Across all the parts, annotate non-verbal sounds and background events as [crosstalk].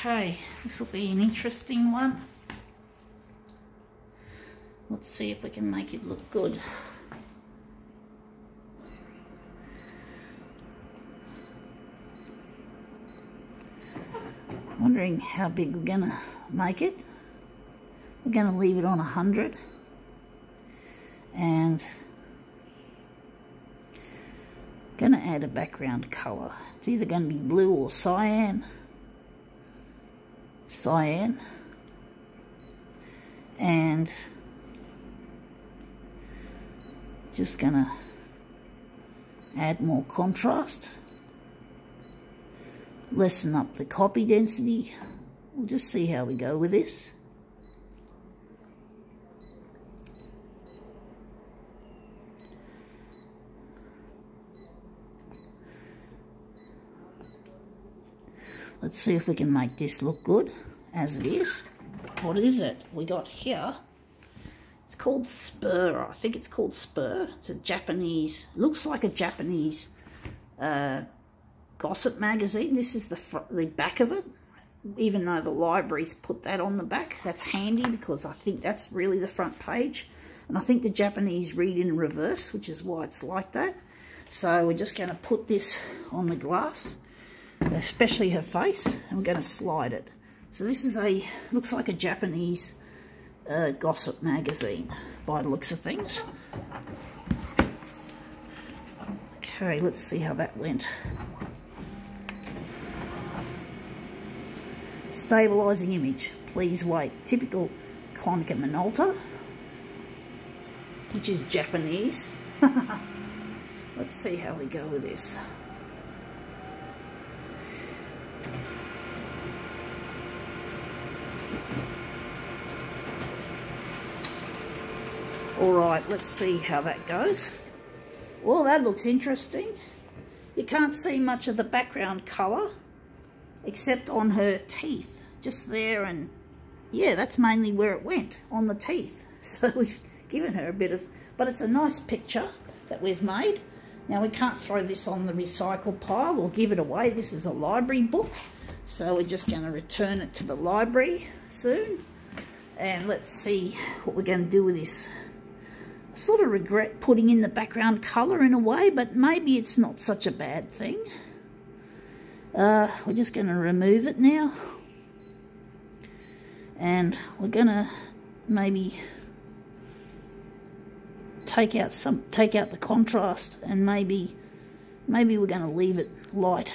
Okay, this will be an interesting one. Let's see if we can make it look good. Wondering how big we're to make it. We're to leave it on 100 and to add a background colour. It's either to be blue or cyan. Cyan. And just to add more contrast. Lessen up the copy density. We'll just see how we go with this. Let's see if we can make this look good as it is. What is it we got here? It's called Spur. I think it's called Spur. It's a Japanese, looks like a Japanese uh, gossip magazine. This is the, the back of it. Even though the libraries put that on the back, that's handy because I think that's really the front page. And I think the Japanese read in reverse, which is why it's like that. So we're just going to put this on the glass especially her face, we're going to slide it. So this is a, looks like a Japanese uh, gossip magazine by the looks of things. Okay, let's see how that went. Stabilising image, please wait. Typical Konica Minolta, which is Japanese. [laughs] let's see how we go with this. Alright, let's see how that goes. Well, that looks interesting. You can't see much of the background colour, except on her teeth. Just there and, yeah, that's mainly where it went, on the teeth. [laughs] So we've given her a bit of, but it's a nice picture that we've made. Now we can't throw this on the recycle pile or give it away. This is a library book. So we're just going to return it to the library soon. And let's see what we're going to do with this I sort of regret putting in the background colour in a way, but maybe it's not such a bad thing. Uh, we're just going to remove it now. And we're going to maybe take out some take out the contrast and maybe maybe we're going to leave it light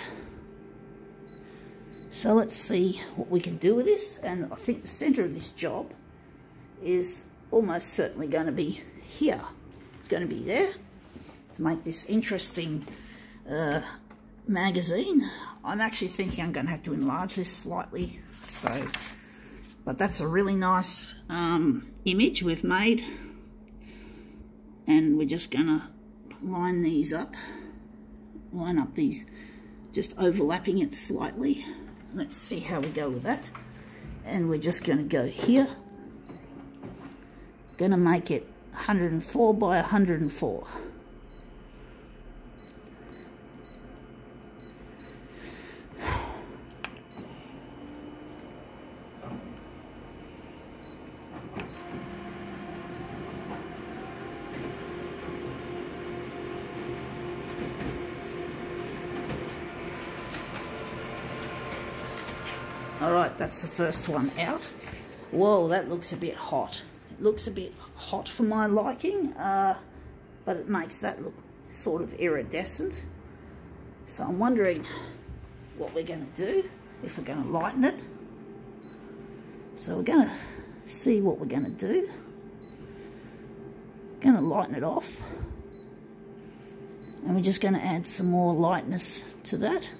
so let's see what we can do with this and I think the center of this job is almost certainly going to be here. going to be there to make this interesting uh, magazine. I'm actually thinking I'm going to have to enlarge this slightly. So, but that's a really nice um, image we've made. And we're just going to line these up. Line up these, just overlapping it slightly. Let's see how we go with that. And we're just going to go here. Going to make it 104 by 104. Alright, that's the first one out. Whoa, that looks a bit hot. It looks a bit hot for my liking, uh, but it makes that look sort of iridescent. So I'm wondering what we're going to do, if we're going to lighten it. So we're going to see what we're going to do. Going to lighten it off. And we're just going to add some more lightness to that.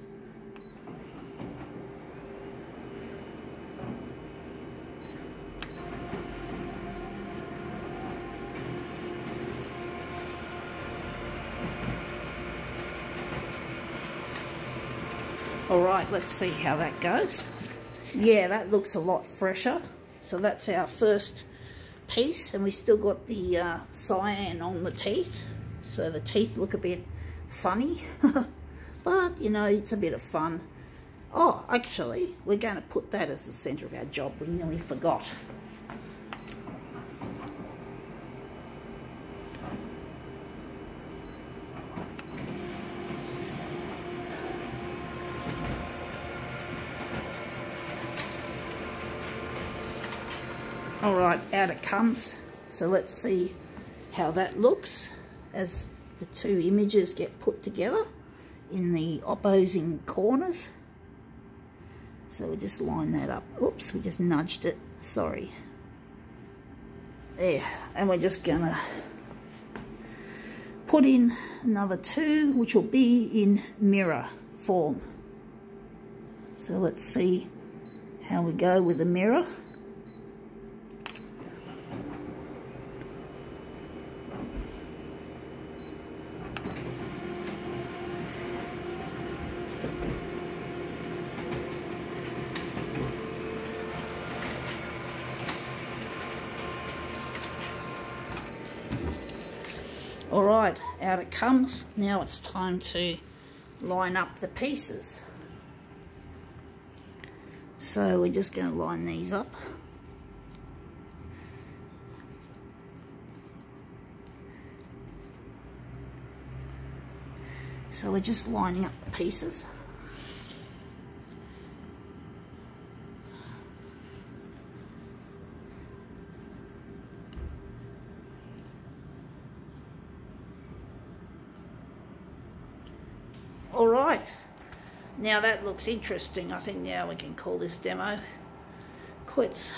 All right, let's see how that goes. Yeah, that looks a lot fresher. So that's our first piece, and we still got the uh, cyan on the teeth. So the teeth look a bit funny, [laughs] but you know, it's a bit of fun. Oh, actually, we're going to put that as the centre of our job. We nearly forgot. All right, out it comes. So let's see how that looks as the two images get put together in the opposing corners. So we just line that up. Oops, we just nudged it. Sorry. There. And we're just to put in another two, which will be in mirror form. So let's see how we go with the mirror. Right, out it comes. Now it's time to line up the pieces. So we're just going to line these up. So we're just lining up the pieces. All right, now that looks interesting. I think now we can call this demo quits.